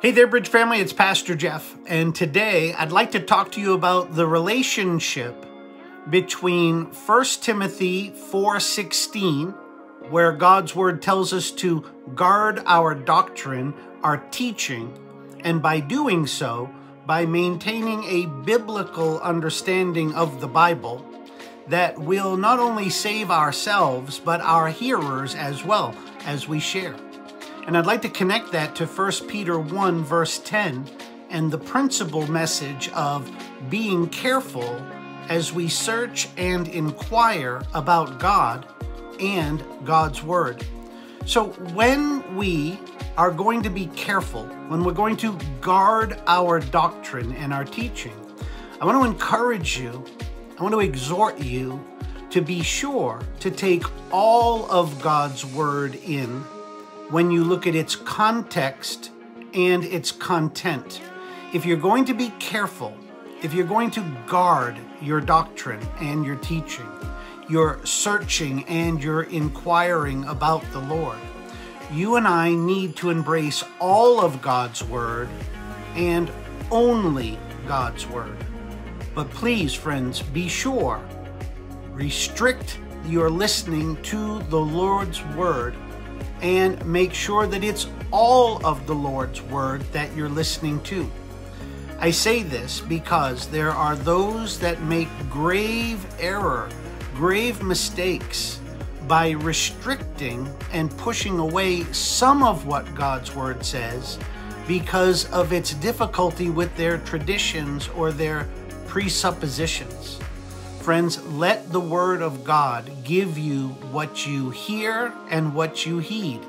Hey there, Bridge family, it's Pastor Jeff, and today I'd like to talk to you about the relationship between 1 Timothy 4:16, where God's word tells us to guard our doctrine, our teaching, and by doing so, by maintaining a biblical understanding of the Bible, that will not only save ourselves, but our hearers as well as we share. And I'd like to connect that to 1 Peter 1, verse 10, and the principal message of being careful as we search and inquire about God and God's Word. So, when we are going to be careful, when we're going to guard our doctrine and our teaching, I want to encourage you, I want to exhort you to be sure to take all of God's Word in when you look at its context and its content. If you're going to be careful, if you're going to guard your doctrine and your teaching, your searching and your inquiring about the Lord, you and I need to embrace all of God's Word and only God's Word. But please, friends, be sure, restrict your listening to the Lord's Word and make sure that it's all of the Lord's Word that you're listening to. I say this because there are those that make grave error, grave mistakes by restricting and pushing away some of what God's Word says because of its difficulty with their traditions or their presuppositions. Friends, let the Word of God give you what you hear and what you heed.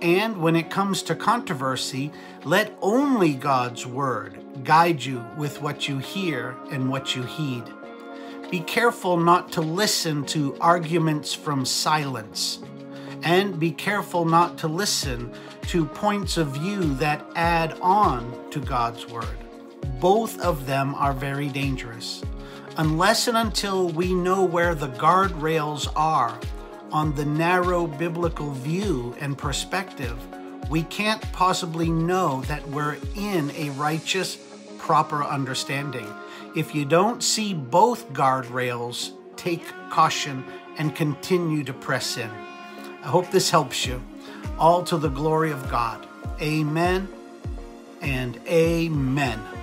And when it comes to controversy, let only God's Word guide you with what you hear and what you heed. Be careful not to listen to arguments from silence. And be careful not to listen to points of view that add on to God's Word. Both of them are very dangerous unless and until we know where the guardrails are on the narrow biblical view and perspective, we can't possibly know that we're in a righteous, proper understanding. If you don't see both guardrails, take caution and continue to press in. I hope this helps you. All to the glory of God. Amen and amen.